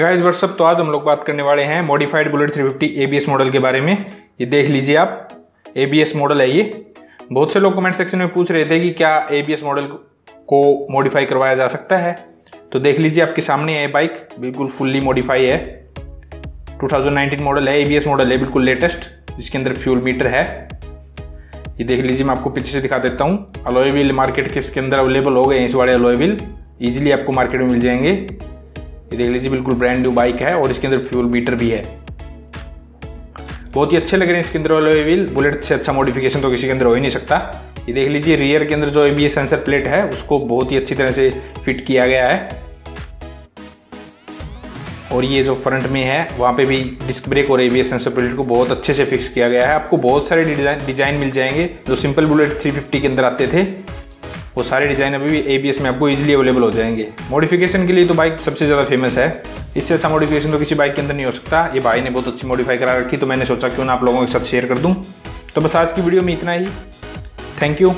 Guys what's up तो आज हम लोग बात करने वाले हैं मॉडिफाइड बुलेट 350 एबीएस मॉडल के बारे में। ये देख लीजिए आप एबीएस मॉडल है ये। बहुत से लोग कमेंट सेक्शन में पूछ रहे थे कि क्या एबीएस मॉडल को मॉडिफाई करवाया जा सकता है। तो देख लीजिए आपके सामने है बाइक बिल्कुल फुल्ली मॉडिफाई है। 2019 मॉडल है एबीएस मॉडल है, बिल्कुल लेटेस्ट जिसके अंदर फ्यूल मीटर है। ये देख लीजिए, मैं आपको पीछे से दिखा देता हूँ। अलोए व्हील मार्केट के इसके अंदर अवेलेबल हो गए हैं इस वाले अलोए व्हील ईजिली आपको मार्केट में मिल जाएँगे। ये देख लीजिए, बिल्कुल ब्रांड न्यू बाइक है और इसके अंदर फ्यूल मीटर भी है। बहुत ही अच्छे लग रहे हैं इसके अंदर वाले व्हील बुलेट से अच्छा मॉडिफिकेशन तो किसी के अंदर हो ही नहीं सकता। ये देख लीजिए रियर के अंदर जो ए सेंसर प्लेट है, उसको बहुत ही अच्छी तरह से फिट किया गया है। और ये जो फ्रंट में है, वहाँ पे भी डिस्क ब्रेक और एबीएस सेंसर प्लेट को बहुत अच्छे से फिक्स किया गया है। आपको बहुत सारे डिज़ाइन डिज़ाइन मिल जाएँगे, जो सिंपल बुलेट 350 के अंदर आते थे। वो सारे डिज़ाइन अभी भी एबीएस में आपको इजीली अवेलेबल हो जाएँगे। मॉडिफिकेशन के लिए तो बाइक सबसे ज़्यादा फ़ेमस है। इससे अच्छा मॉडिफिकेशन तो किसी बाइक के अंदर नहीं हो सकता। ये भाई ने बहुत अच्छी मॉडिफाई करा रखी तो मैंने सोचा क्यों ना आप लोगों के साथ शेयर कर दूँ। तो बस आज की वीडियो में इतना ही। Thank you